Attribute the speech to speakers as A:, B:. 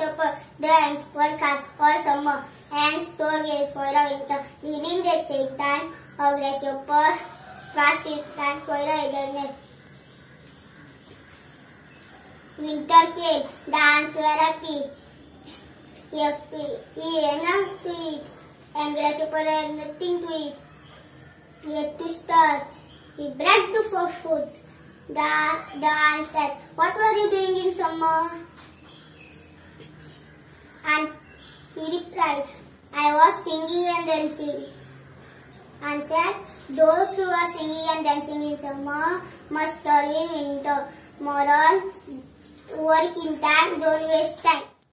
A: grasshopper, then work hard for summer and store gaze for the winter. During the same time, a grasshopper fast his plant for the eagerness. Winter came, the ants were happy. He, enough to eat, and grasshopper had nothing to eat. He had to starve. He begged for food. The, the ant said, What were you doing in summer? And he replied, I was singing and dancing. And said, Those who are singing and dancing in summer must starve in winter. Moral, work in time, don't waste.